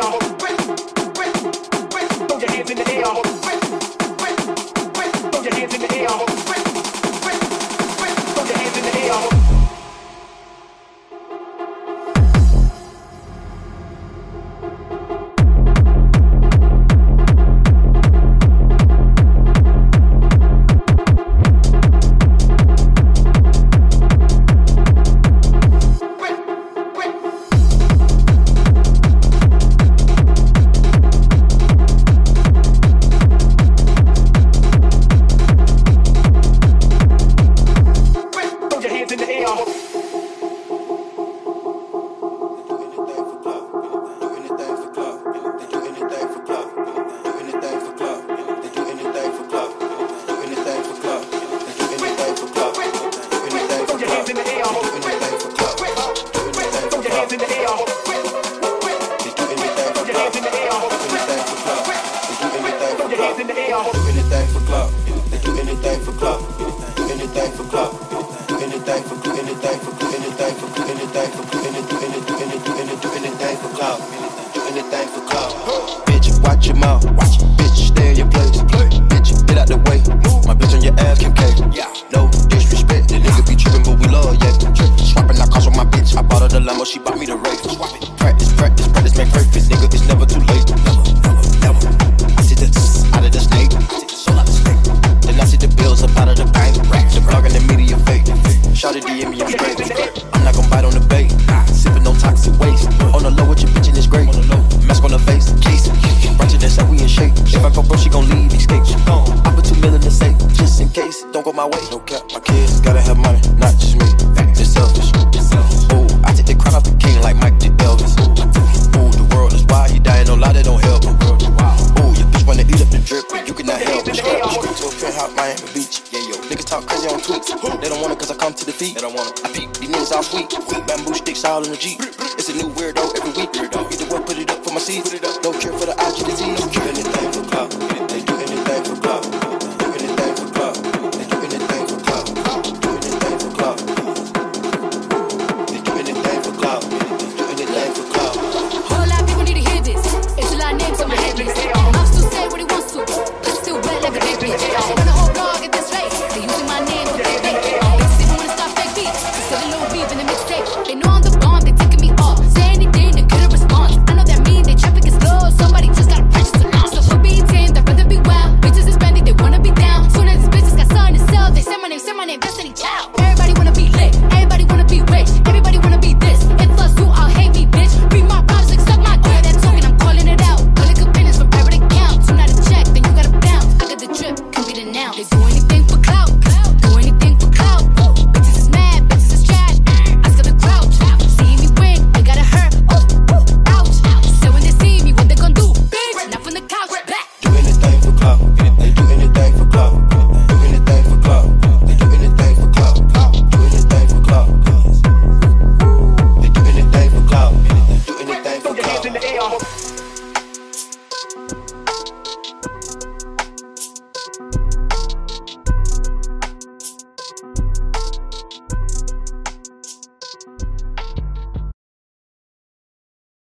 Throw your hands in the air. Throw your hands in the air. anything for club. Do anything for club. Do anything for club do anything for do do anything, for clout. Bitch, watch your mouth. Bitch, stay in your place. Bitch, get out the way. My bitch on your ass can cake. Yeah. No disrespect. The nigga be tripping, but we love yeah. Swapping like cars on my bitch. I bought her the limo, she bought me the race. Practice, practice, practice, make perfect. Nigga, it's never too late. Never, never, never. I see the out of the snake. Then I see the bills up out of the bank. The blog and the media fake. Shout it DM me, I'm straight. place don't go my way. No cap, my kids gotta have money, not just me. They're selfish. Ooh, I take the crown off the king like Mike did Elvis. Ooh, the world is wild, he dying, no lie, they don't help him. Ooh, your bitch wanna eat up the drip, you cannot help him. Straight to a penthouse, Miami Beach. Yeah, yo, niggas talk crazy on tweets. They don't want it cause I come to the defeat. They don't want it. I peep, these niggas all sweet. Bamboo sticks all in the Jeep. It's a new weirdo every week. Either one, put it up for my seeds. No care for the IG disease. No care no beef in the. They know